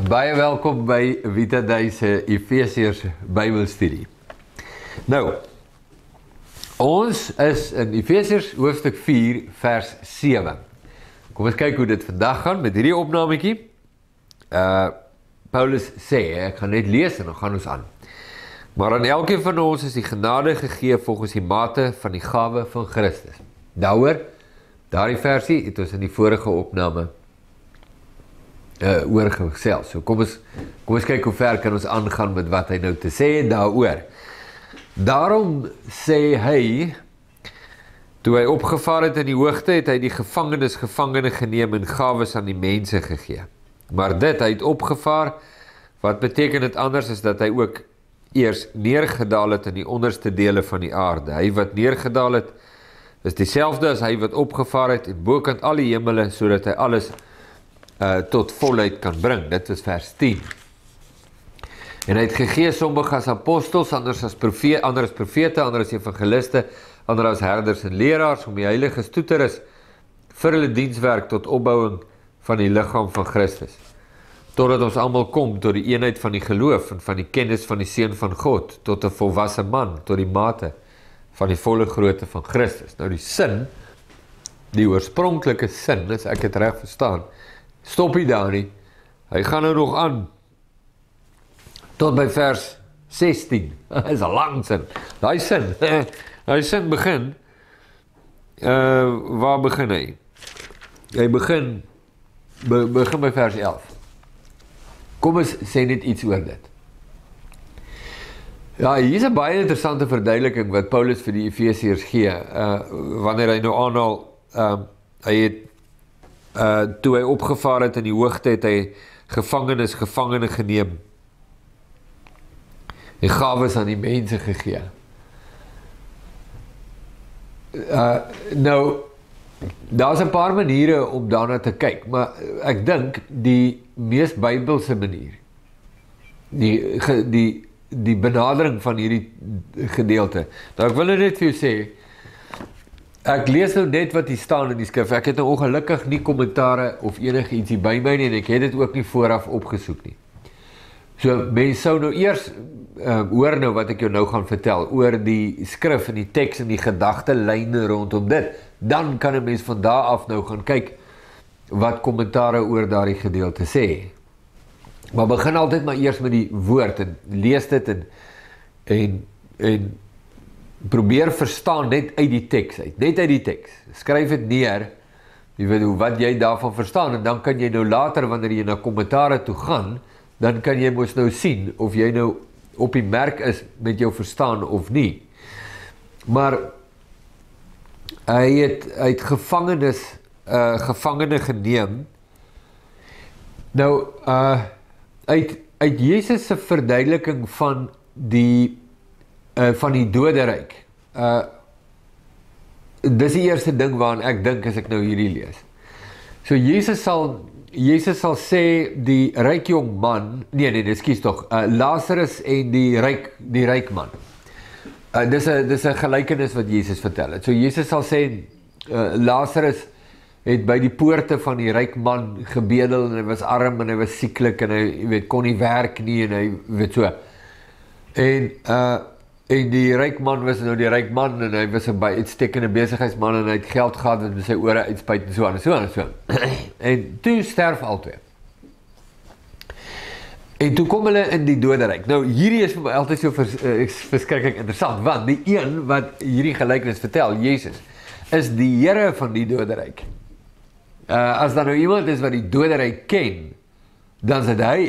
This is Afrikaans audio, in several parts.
Baie welkom by Vita Day se Efesiërs Bybelstudie. Nou, ons is in Efesiërs hoofstuk 4 vers 7. Kom ons kyk hoe dit vandag gaan met hierdie opnametjie. Uh Paulus sê, ek gaan net lees en dan gaan ons aan. Maar aan elkeen van ons is die genade gegee volgens die mate van die gawe van Christus. Daaroor daardie versie het ons in die vorige opname uh oor gesels. So kom ons kom ons kyk hoe ver kan ons aangaan met wat hy nou te sê daaroor. Daarom sê hy toe hy opgevaar het in die hoogte het hy die gevangenes gevangene geneem en gawes aan die mense gegee. Maar dit hy het opgevaar wat beteken dit anders is dat hy ook eers neergedaal het in die onderste dele van die aarde. Hy wat neergedaal het is dieselfde as hy wat opgevaar het en bokant al die hemele sodat hy alles uh, tot volheid kan bring. Dit is vers 10. En hy het gegee sommige as apostels, ander as profete, ander as profete, ander as evangeliste, ander as herders en leraars om die heiliges toe te rus vir hulle dienswerk tot opbouing van die liggaam van Christus. Totdat ons almal kom tot die eenheid van die geloof en van die kennis van die seun van God, tot 'n volwasse man, tot die mate van die volle grootte van Christus. Nou die sin, die oorspronklike sin, as ek dit reg verstaan, Stop hy daar nie. Hy gaan nou nog aan tot by vers 16. Dit is 'n lang sin. Daai sin, daai sin begin uh waar begin hy? Hy begin be, begin by vers 11. Kom ons sê net iets oor dit. Ja, hier is 'n baie interessante verduideliking wat Paulus vir die Efesiërs gee. Uh wanneer hy nou aanhaal, ehm uh, hy het uh toe hy opgevaar het in die hoogte het hy gevangenes gevangene geneem. Hy gawes aan die mense gegee. Uh nou daar's 'n paar maniere om daarna te kyk, maar ek dink die mees Bybelse manier die die die benadering van hierdie gedeelte. Nou ek wil net vir jou sê Ek lees nou net wat hier staan in die skrif. Ek het nou ongelukkig nie kommentare of enige ietsie by my nie en ek het dit ook nie vooraf opgesoek nie. So mense sou nou eers uh, hoor nou wat ek jou nou gaan vertel oor die skrif en die teks en die gedagtelyne rondom dit. Dan kan 'n mens van daar af nou gaan kyk wat kommentare oor daardie gedeelte sê. Maar begin altyd maar eers met die woord en lees dit en en en probeer verstaan net uit die teks uit, net uit die teks. Skryf dit neer. Jy weet hoe wat jy daarvan verstaan en dan kan jy nou later wanneer jy na kommentare toe gaan, dan kan jy mos nou sien of jy nou op die merk is met jou verstaan of nie. Maar hy het uit gevangenes uh gevangene geneem. Nou uh uit uit Jesus se verduideliking van die uh van die doderyk. Uh dis die eerste ding waaraan ek dink as ek nou hierdie lees. So Jesus sal Jesus sal sê die ryk jong man, nee nee, ekskuus tog, uh Lazarus en die ryk die ryk man. Uh dis 'n dis 'n gelykenis wat Jesus vertel het. So Jesus sal sê uh Lazarus het by die poorte van die ryk man gebedel en hy was arm en hy was sieklik en hy weet kon nie werk nie en hy weet so. En uh En die ryk man was nou die ryk man en hy was 'n baie uitstekende besigheidsman en hy het geld gehad en sy ore uitspuit en so aan en so aan en so. en toe sterf albei. En toe kom hulle in die doderyk. Nou hierdie is vir my altyd so vers, uh, verskriklik interessant want die een wat hierdie gelykenis vertel, Jesus, is die Here van die doderyk. Uh as daar nou iemand is wat die doderyk ken, dan is dit hy.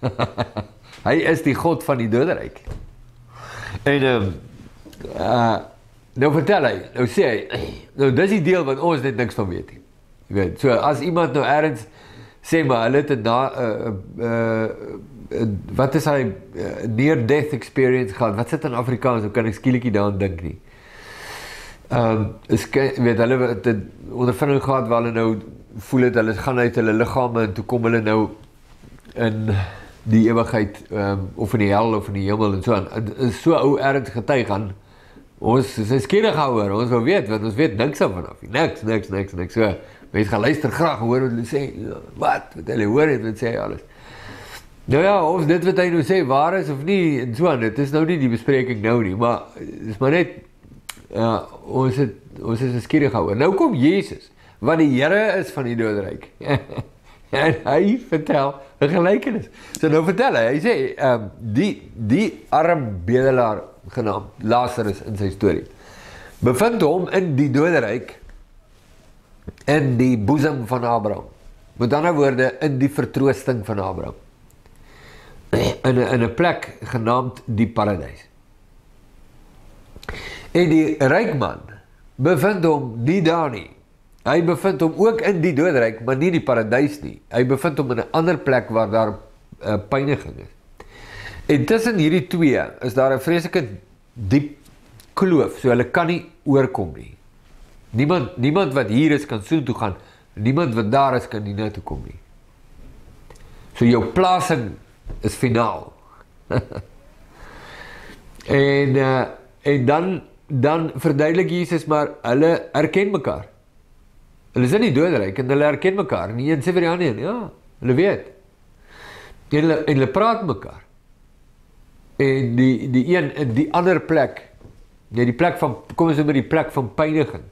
hy is die God van die doderyk. En ehm uh nou vertel hy, nou sê hy, nou dis die deel wat ons net niks van weet nie. Jy weet, so as iemand nou ergens sê maar hulle het 'n uh, uh uh wat is hy uh, near death experience gehad? Wat sit in Afrikaans? Hoe kan ek skielietjie daaraan dink nie? Ehm um, is weet hulle het ondervinding gehad waar hulle nou voel het hulle gaan uit hulle liggame en toe kom hulle nou in die ewigheid um, of in die hel of in die hemel en so aan. Is so ou erns getuig aan ons is skieurig houer. Ons wil weet wat ons weet niks van af. Niks, niks, niks, niks. So mense gaan luister graag hoor wat hulle sê. Wat? Wat hulle hoor het wat sê alles. Nou ja, of dit wat hy nou sê waar is of nie en so aan, dit is nou nie die bespreking nou nie, maar dis maar net ja, ons het ons is skieurig oor. Nou kom Jesus, wat die Here is van die doderyk. en hy vertel 'n gelykenis. So nou vertel hy, hy sê ehm um, die die arm bedelaar genaamd Lazarus in sy storie bevind hom in die doderyk in die boesem van Abraham. Met ander woorde in die vertroosting van Abraham. In 'n in 'n plek genaamd die paradys. En die ryk man bevind hom nie daar nie. Hy bevind hom ook in die doodryk, maar nie die paradys nie. Hy bevind hom in 'n ander plek waar daar uh, pyniging is. En tussen hierdie twee is daar 'n vreeslike diep kloof, so hulle kan nie oorkom nie. Niemand niemand wat hier is kan soontoe gaan. Niemand wat daar is kan nie toe kom nie. So jou plasing is finaal. en uh, en dan dan verduidelik Jesus maar hulle erken mekaar. Hulle is in die doderyk en hulle erken mekaar. Nie een sê vir die ander nie. Ja, hulle weet. En hulle en hulle praat mekaar. En die die een in die ander plek, nee die plek van kom ons nou by die plek van pyniging.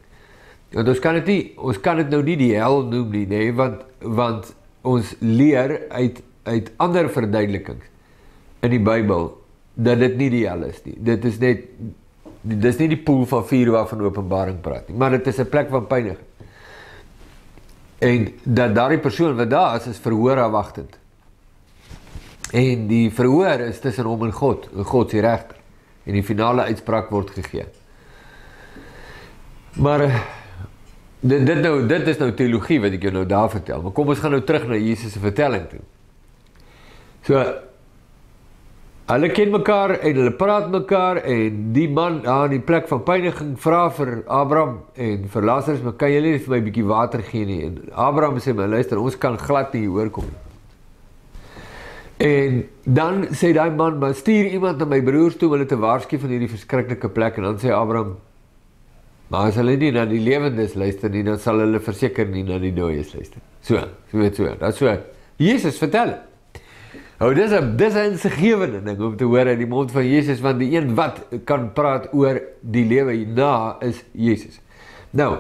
Want ons kan dit nie ons kan dit nou nie die hel noem nie, nê, nee, want want ons leer uit uit ander verduidelikings in die Bybel dat dit nie die hel is nie. Dit is net dis nie die poel van vuur waarvan Openbaring praat nie, maar dit is 'n plek van pyniging. En dat daardie persoon wat daar is, is verhoor afwagtend. En die verhoor is tussen hom en God, en God se regter. En die finale uitspraak word gegee. Maar dit dit nou dit is nou teologie wat ek jou nou daar vertel. Maar kom ons gaan nou terug na Jesus se vertelling toe. So Hulle ken mekaar en hulle praat mekaar en die man daar in die plek van pyniging vra vir Abraham en vir Lazarus, "Maar kan julle net vir my 'n bietjie water gee nie?" En Abraham sê, "Maar luister, ons kan glad nie hoor kom nie." En dan sê daai man, "Maar stuur iemand na my broers toe om hulle te waarsku van hierdie verskriklike plek." En dan sê Abraham, "Maar as hulle nie na die lewendes luister nie, dan sal hulle verseker nie na die dooies luister." So, so weet so. Dit's so. Jesus vertel het. Nou dis 'n dis 'n segewende ding om te hoor uit die mond van Jesus want die een wat kan praat oor die lewe hierna is Jesus. Nou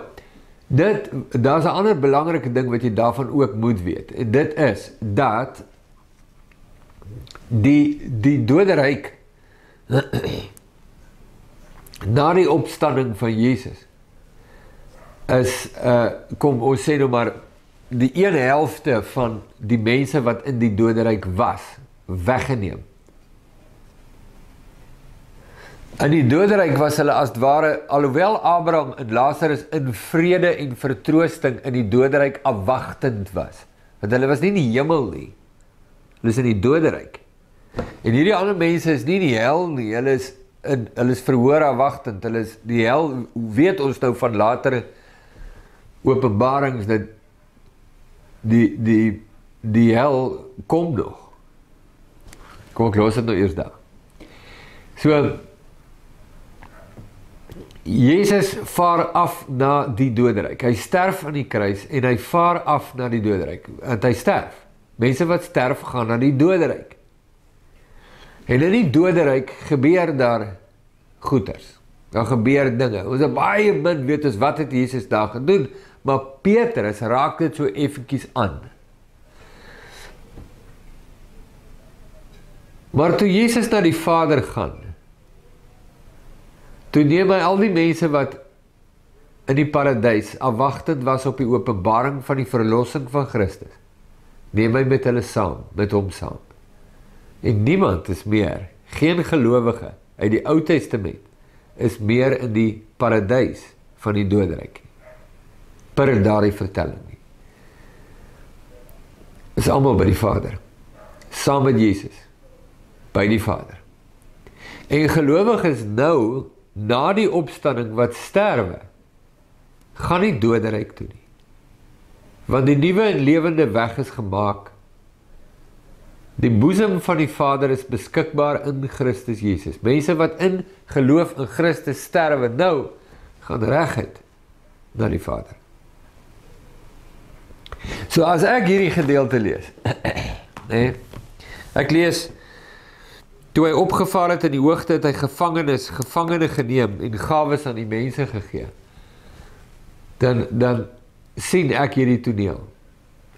dit daar's 'n ander belangrike ding wat jy daarvan ook moet weet. Dit is dat die die doderyk na die opstanding van Jesus is uh kom ons sê nou maar die een helfte van die mense wat in die doderyk was weggeneem. In die doderyk was hulle as ware alhoewel Abraham en Lazarus in vrede en vertroosting in die doderyk afwagtend was. Want hulle was nie in die hemel nie. Hulle is in die doderyk. En hierdie ander mense is nie in die hel nie. Hulle is in hulle is verhoor afwagtend. Hulle is die hel weet ons nou van latere openbarings dat die die die hel kom nog. Kom ek los dit nou eers daar. So Jesus vaar af na die doderyk. Hy sterf aan die kruis en hy vaar af na die doderyk. Want hy sterf. Mense wat sterf gaan na die doderyk. En in die doderyk gebeur daar goeters. Daar gebeur dinge. Ons het baie min weet ons wat het Jesus daar gedoen, Maar Petrus raak dit so effentjies aan. Maar toe Jesus na die Vader gaan, toe neem hy al die mense wat in die paradys afwagtend was op die openbaring van die verlossing van Christus, neem hy met hulle saam, met hom saam. En niemand is meer, geen gelowige uit die Ou Testament is meer in die paradys van die doderyk per daardie vertelling nie. Is almal by die Vader. Saam met Jesus by die Vader. En gelowiges nou na die opstanding wat sterwe gaan nie doderyk toe nie. Want die nuwe en lewende weg is gemaak. Die boesem van die Vader is beskikbaar in Christus Jesus. Mense wat in geloof in Christus sterwe nou gaan reguit na die Vader. So as ek hierdie gedeelte lees, nê, nee, Ek lees toe hy opgevaar het in die hoogte het hy gevangenes, gevangene geneem en gawes aan die mense gegee. Dan dan sien ek hierdie toneel.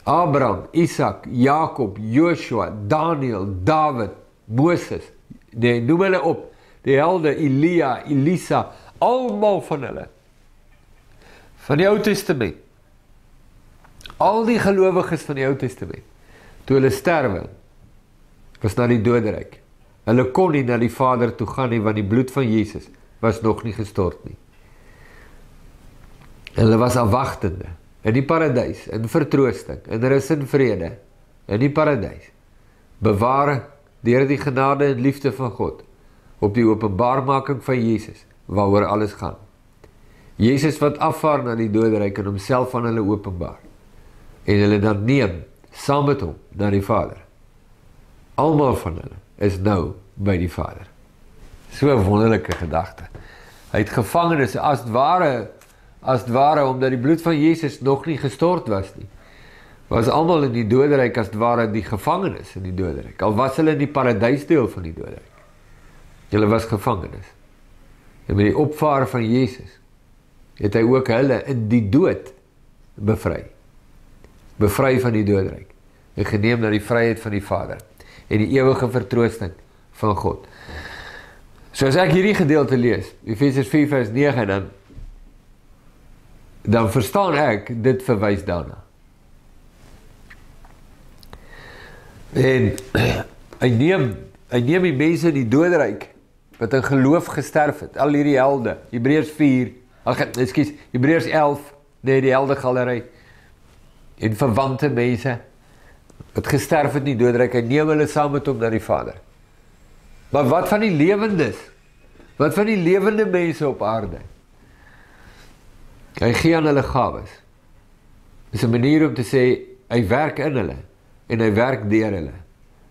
Abraham, Isak, Jakob, Joshua, Daniel, Dawid, Moses. Nee, noem hulle op. Die helde Elia, Elisa, almal van hulle. Van die Ou Testament. Al die gelowiges van die Ou Testament. Toe hulle sterwe, was na die doderyk. Hulle kon nie na die Vader toe gaan nie want die bloed van Jesus was nog nie gestort nie. Hulle was afwagtende in die paradys, in vertroosting, in rus en vrede in die paradys. Bewaar deur die genade en liefde van God op die openbarmaking van Jesus waaroor alles gaan. Jesus wat afvaar na die doderyk en homself aan hulle openbaar en hulle dan neem saam met hom na die Vader. Almal van hulle is nou by die Vader. So 'n wonderlike gedagte. Hy het gevangenes as ware as ware omdat die bloed van Jesus nog nie gestort was nie. Was almal in die doderyk as ware die gevangenes in die doderyk. Al was hulle in die paradysdeel van die doderyk. Hulle was gevangenes. En met die opvaar van Jesus het hy ook hulle in die dood bevry. Bevry van die doderyk en geneem na die vryheid van die Vader en die ewige vertroosting van God. So as ek hierdie gedeelte lees, Efesiërs 4:9 dan dan verstaan ek dit verwys daarna. En hy neem hy neem die mense in die doderyk wat in geloof gesterf het. Al hierdie helde, Hebreërs 4, ag ekskuus, Hebreërs 11, nee die helde galery en verwante mense wat gesterf het in die doderyk. Hy neem hulle saam met hom na die Vader. Maar wat van die lewendes? Wat van die lewende mense op aarde? Hy gee aan hulle gawes. Dis 'n manier om te sê hy werk in hulle en hy werk deur hulle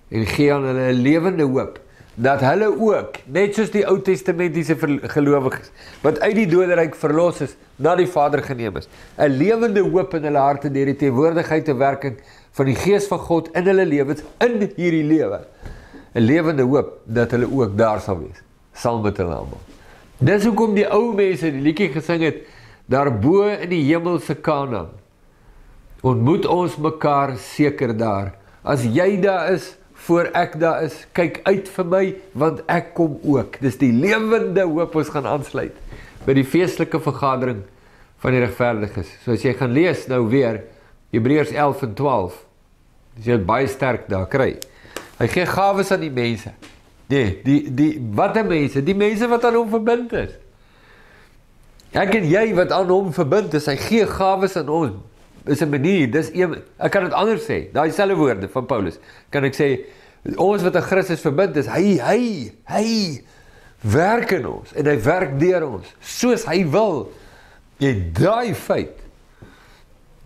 en gee aan hulle 'n lewende hoop dat hulle ook net soos die Ou Testamentiese gelowiges wat uit die doderyk verlos is na die Vader geneem is. 'n lewende hoop in hulle harte deur die teenwoordigheid te werking van die Gees van God in hulle lewens in hierdie lewe. 'n lewende hoop dat hulle ook daar sal wees sal met hulle almal. Dis hoekom die ou mense die liedjie gesing het daarbo in die hemelse Kanaan ontmoet ons mekaar seker daar. As jy daar is voor ek daar is kyk uit vir my want ek kom ook. Dis die lewende hoop ons gaan aansluit by die feestelike vergadering van die regverdiges. So as jy gaan lees nou weer Hebreërs 11 en 12 dis jy baie sterk daar kry. Hy gee gawes aan die mense. Nee die die watter mense? Die mense wat aan hom verbind is. Ek en jy wat aan hom verbind is, hy gee gawes aan ons. Is 'n manier, dis een ek kan dit anders sê. Daai selfde woorde van Paulus. Kan ek sê ons wat aan Christus verbind is, hy hy hy werk in ons en hy werk deur ons soos hy wil. Jy daai feit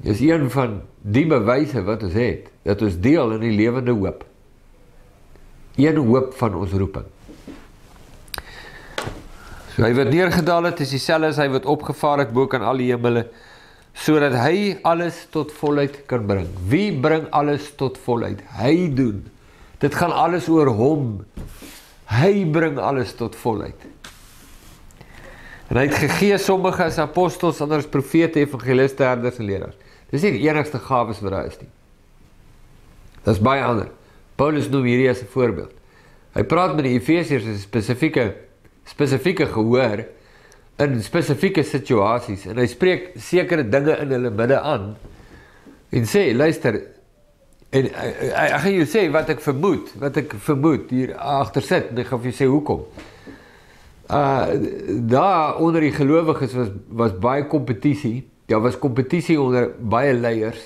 is een van die bewyse wat ons het dat ons deel in die lewende hoop. Een hoop van ons roeping. So hy wat neergedaal het, is dieselfde as hy wat opgevaar het bo kan al die hemele sodat hy alles tot volheid kan bring. Wie bring alles tot volheid? Hy doen. Dit gaan alles oor hom. Hy bring alles tot volheid. En hy het gegee sommige as apostels, ander as profete, evangeliste, herders en leraars. Dis nie die enigste gawes wat daar is nie. Daar's baie ander. Paulus noem hierdie as 'n voorbeeld. Hy praat met die Efesiërs oor spesifieke spesifieke gehoor in spesifieke situasies en hy spreek sekere dinge in hulle midde aan en sê luister en ek gaan jou sê wat ek vermoed wat ek vermoed hier agter sit en ek gaan vir jou sê hoekom uh daar onder die gelowiges was was baie kompetisie daar was kompetisie onder baie leiers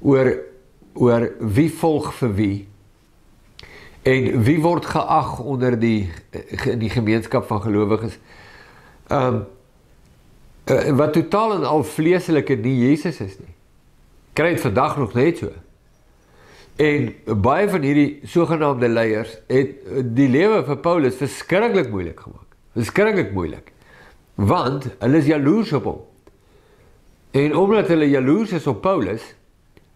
oor oor wie volg vir wie En wie word geag onder die in die gemeenskap van gelowiges? Ehm um, wat totaal en al vleeslike nie Jesus is nie. Kry dit vandag nog net so. En baie van hierdie sogenaamde leiers het die lewe vir Paulus verskriklik moeilik gemaak. Verskriklik moeilik. Want hulle is jaloers op hom. En omdat hulle jaloers is op Paulus,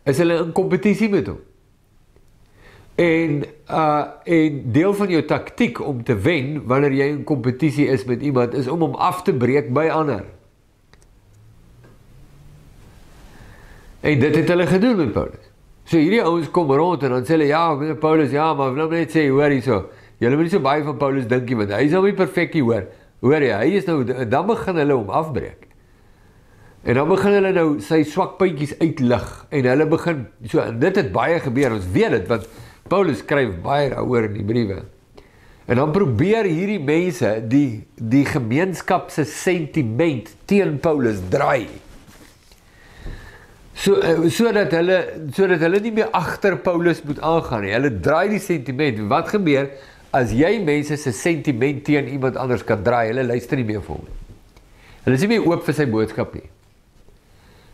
is hulle in kompetisie met hom. En uh en deel van jou taktiek om te wen wanneer jy in kompetisie is met iemand is om hom af te breek by ander. En dit het hulle gedoen met Paulus. So hierdie ouens kom rond en dan sê hulle ja, meneer Paulus, ja, maar wil net sê hoor hierso. Julle moet nie so baie van Paulus dink nie want hy is nou nie perfek nie, hoor. Hoor jy, hy is nou dan begin hulle hom afbreek. En dan begin hulle nou sy swak puntjies uitlig en hulle begin so en dit het baie gebeur. Ons weet dit want Paulus skryf baie daaroor in die briewe. En dan probeer hierdie mense die die gemeenskap se sentiment teen Paulus draai. So eh, sodat hulle sodat hulle nie meer agter Paulus moet aangaan nie. Hulle draai die sentiment. Wat gebeur as jy mense se sentiment teen iemand anders kan draai? Hulle luister nie meer vir hom nie. Hulle is nie meer oop vir sy boodskap nie.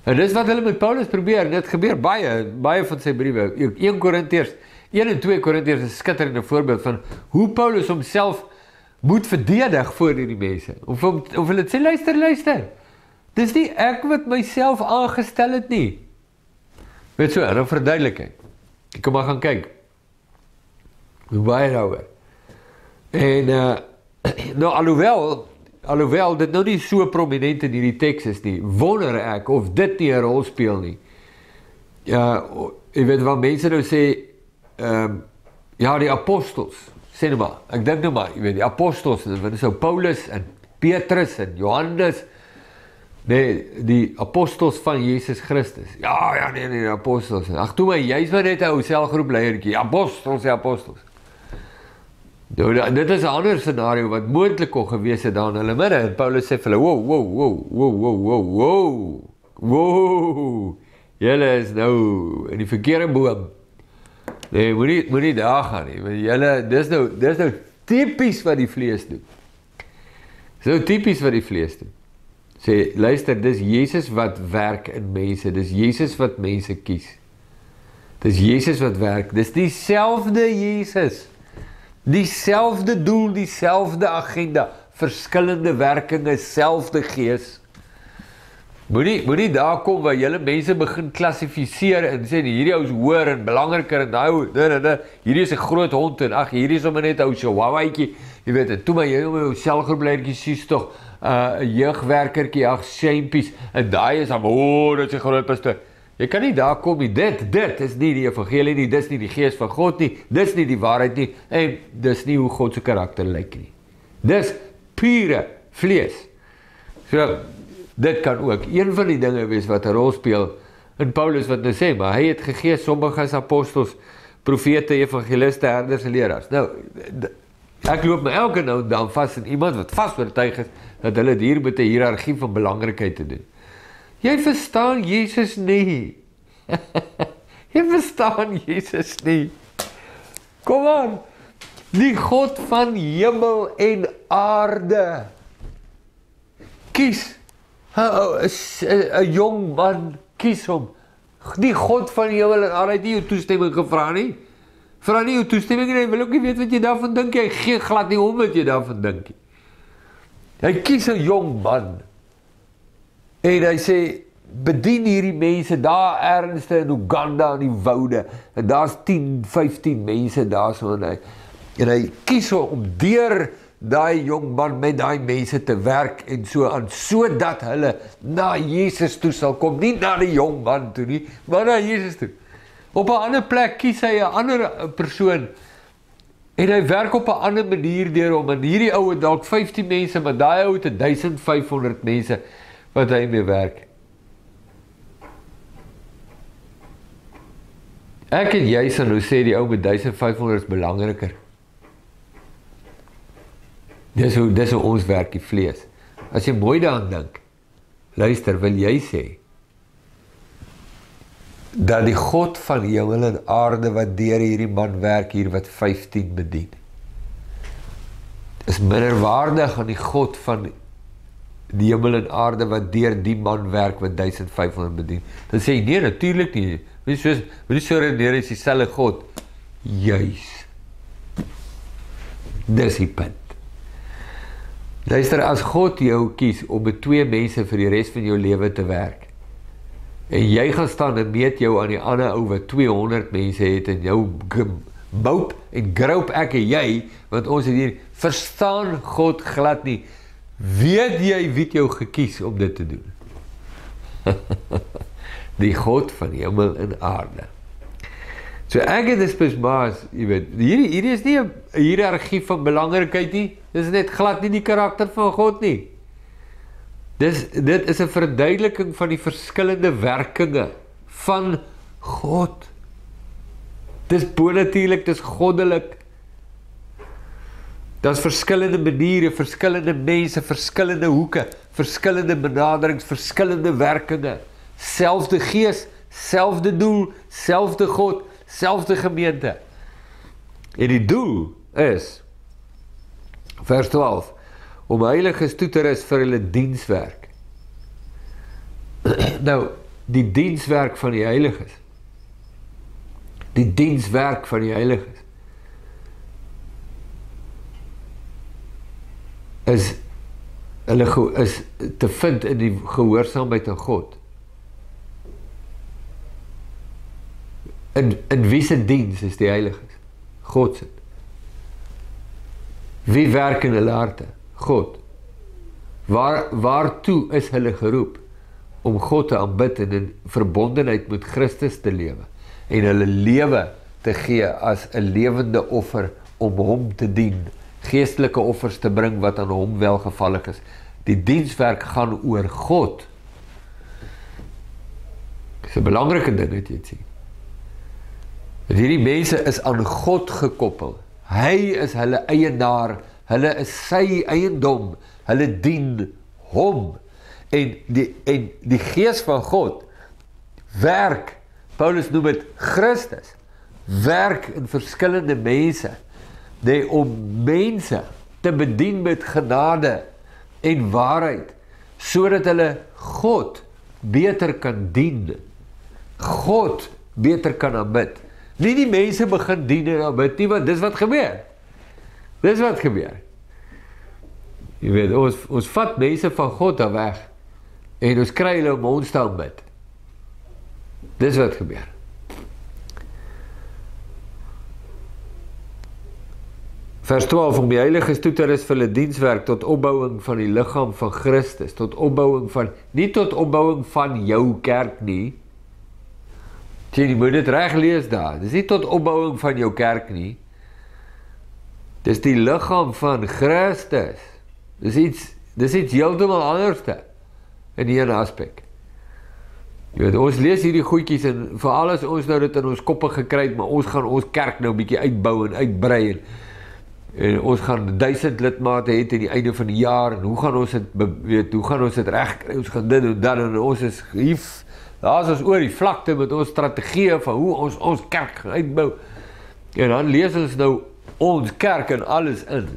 En dis wat hulle met Paulus probeer. Dit gebeur baie baie van sy briewe. 1 Korintiërs 1 en 2 Korintiërs is 'n skitterende voorbeeld van hoe Paulus homself moet verdedig voor hierdie mense. Of om, of hulle sê luister, luister. Dis nie ek wat myself aangestel het nie. Weet so, nou verduidelik ek. Ek kom maar gaan kyk. Hoe baie daaroor. En uh nou alhoewel alhoewel dit nou nie so prominent in hierdie teks is nie, wonder ek of dit nie 'n rol speel nie. Ja, jy weet wat mense nou sê um, ja, die apostels, sê net maar. Ek dink nou maar, jy weet, die apostels, wat is ou Paulus en Petrus en Johannes Nee, die apostels van Jesus Christus. Ja, ja, nee, nee, die apostels. Ag, toe my, jy's maar net 'n ou selgroep leiertjie. Apostels, die apostels. Nou, dit is 'n ander scenario wat moontlik kon gewees het daar in hulle midde. En Paulus sê vir hulle, "Wow, wow, wow, wow, wow, wow, wow. Wow. Julle is nou in die verkeerde boom." Nee, moenie moenie daar gaan nie. Want julle dis nou dis nou tipies wat die vlees doen. Dis nou tipies wat die vlees doen. Sê luister, dis Jesus wat werk in mense. Dis Jesus wat mense kies. Dis Jesus wat werk. Dis dieselfde Jesus. Dieselfde doel, dieselfde agenda, verskillende werkinge, selfde gees. Moenie moenie daar kom waar julle mense begin klassifiseer en sê hierdie ou is hoër en belangriker en daai ou nee nee nee hierdie is 'n groot hond en ag hierdie is sommer net 'n ou chihuahuaitjie jy weet toe maar jy ou selfgebleidjie sies tog 'n uh, jeugwerkertjie ag shampies en daai is 'n o dit is 'n groot pastoor jy kan nie daar kom nie. Dit dit is nie die evangelie nie dis nie die gees van God nie dis nie die waarheid nie en dis nie hoe God se karakter lyk nie. Dis pure vlees. So dit kan ook een van die dinge wees wat 'n rol speel in Paulus wat nou sê, maar hy het gegee sommige as apostels, profete, evangeliste, herders en leraars. Nou ek loop my elke nou dan vas in iemand wat vas oortuig is dat hulle hier met 'n hiërargie van belangrikheid te doen. Jy verstaan Jesus nie. jy verstaan Jesus nie. Kom aan. Die God van hemel en aarde. Kies 'n jong man kies hom. Die God van die hemel en aarde het nie jou toestemming gevra nie. Vra nie jou toestemming nie, wil ook nie weet wat jy daarvan dink jy gee glad nie om wat jy daarvan dink nie. Hy kies 'n jong man. En hy sê bedien hierdie mense daar ernstig in Uganda in die woude. En daar's 10, 15 mense daar so en hy en hy kies om deur daai jong man met daai mense te werk en so aan sodat hulle na Jesus toe sal kom. Nie na die jong man toe nie maar na Jesus toe. Op 'n ander plek kies hy 'n ander eh, persoon en hy werk op 'n ander manier deur hom. En hierdie ou het dalk 15 mense maar daai ou het 1500 mense wat hy mee werk. Ek en jy sal nou sê die ou met 1500 is belangriker Dis hoe dis hoe ons werk die vlees. As jy mooi daaraan dink. Luister, wil jy sê dat die God van hemel en aarde wat deur hierdie man werk hier wat 15 bedien is minderwaardig aan die God van die hemel en aarde wat deur die man werk wat 1500 bedien. Dan sê jy nee, natuurlik nie. Wie soos wie so redeneer is dieselfde God. Juis. Dis die punt. Luister, as God jou kies om met twee mense vir die res van jou lewe te werk. En jy gaan staan en meet jou aan die ander ou wat 200 mense het en jou Boop en groop ek en jy want ons het hier verstaan God glad nie. Weet jy wie jou gekies om dit te doen? die God van hemel en aarde. So ek het dit spesmaas, jy weet, hierdie hierdie is nie 'n hiërargie van belangrikheid nie. Dis net glad nie die karakter van God nie. Dis dit is 'n verduideliking van die verskillende werkinge van God. Dis bonatuurlik, dis goddelik. Daar's verskillende maniere, verskillende mense, verskillende hoeke, verskillende benaderings, verskillende werkinge. Selfde Gees, selfde doel, selfde God, selfde gemeente. En die doel is vers 12 om heiliges toe te rus vir hulle dienswerk. nou, die dienswerk van die heiliges. Die dienswerk van die heiliges is hulle is te vind in die gehoorsaamheid aan God. In in wie se diens is die heiliges? God se. Wie werk in hulle harte? God. Waar waartoe is hulle geroep? Om God te aanbid en in verbondenheid met Christus te lewe en hulle lewe te gee as 'n lewende offer om hom te dien geestelike offers te bring wat aan hom welgevallig is. Die dienswerk gaan oor God. Dis 'n belangrike ding wat jy sien. Dat hierdie mense is aan God gekoppel. Hy is hulle eienaar, hulle is sy eiendom. Hulle dien hom. En die en die gees van God werk. Paulus noem dit Christus werk in verskillende mense nee om mense te bedien met genade en waarheid sodat hulle God beter kan dien. God beter kan aanbid. Nie die mense begin dien en aanbid nie, want dis wat gebeur. Dis wat gebeur. Jy weet, ons ons vat mense van God af weg en ons kry hulle om ons te aanbid. Dis wat gebeur. Vers 12 om die heiliges toe te rus vir hulle dienswerk tot opbouing van die liggaam van Christus, tot opbouing van nie tot opbouing van jou kerk nie. Jy moet dit reg lees daar. Dis nie tot opbouing van jou kerk nie. Dis die liggaam van Christus. Dis iets dis iets heeltemal anderste in hierdie aspek. Jy weet, ons lees hierdie goedjies en vir alles ons nou dit in ons koppe gekry het, maar ons gaan ons kerk nou bietjie uitbou en uitbrei en en ons gaan 1000 lidmate hê teen die einde van die jaar en hoe gaan ons dit weet hoe gaan ons dit regkry ons gaan dit doen dan en ons is hier daar's ons oor die vlakte met ons strategie van hoe ons ons kerk uitbou. En dan lees ons nou ons kerk en alles in.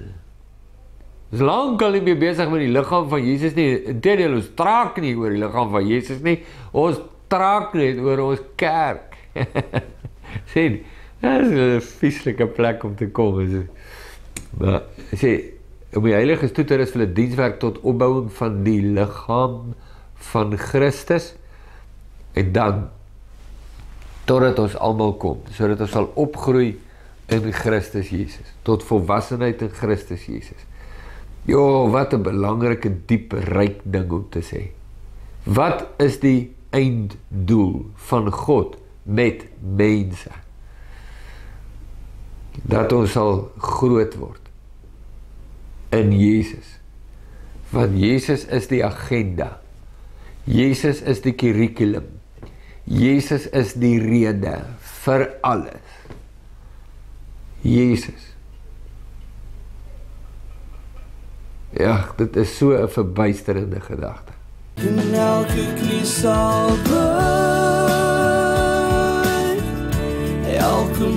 Is lankal nie meer besig met die liggaam van Jesus nie. Inteendeel ons traak nie oor die liggaam van Jesus nie. Ons traak net oor ons kerk. Sien dit is 'n vieslike plek om te kom. Is Maar sê om die heiliges toe te rus vir hulle dienswerk tot opbouing van die liggaam van Christus en dan totdat ons almal kom sodat ons sal opgroei in Christus Jesus tot volwassenheid in Christus Jesus. Jo, wat 'n belangrike diep ryk ding om te sê. Wat is die einddoel van God met mense? Dat ons sal groot word in Jesus. Want Jesus is die agenda. Jesus is die kurrikulum. Jesus is die rede vir alles. Jesus. Ja, dit is so 'n verbuisterende gedagte. En elke knie sal buig. Elke